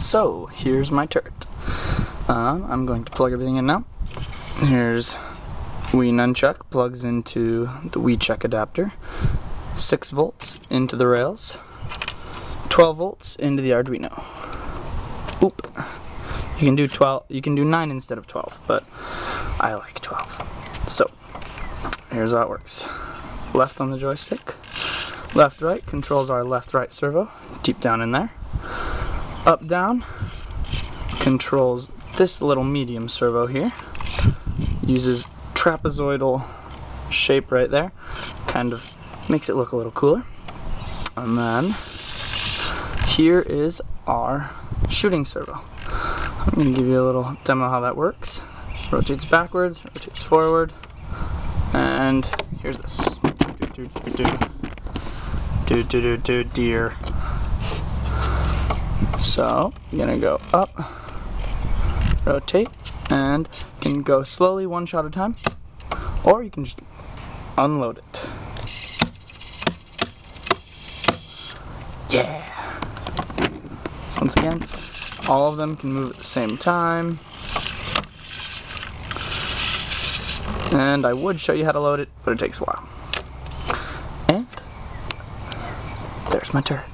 So, here's my turret. Um, I'm going to plug everything in now. Here's Wii Nunchuck, plugs into the Wii Chuck adapter. 6 volts into the rails. 12 volts into the Arduino. Oop. You can do 12, you can do 9 instead of 12, but I like 12. So, here's how it works. Left on the joystick, left right controls our left right servo, deep down in there. Up down controls this little medium servo here. Uses trapezoidal shape right there. Kind of makes it look a little cooler. And then here is our shooting servo. I'm going to give you a little demo how that works. Rotates backwards, rotates forward, and here's this. Do, do, do, do. Do, do, do, do, deer. So, I'm gonna go up, rotate, and you can go slowly one shot at a time, or you can just unload it. Yeah! So once again, all of them can move at the same time. And I would show you how to load it, but it takes a while. And there's my turret.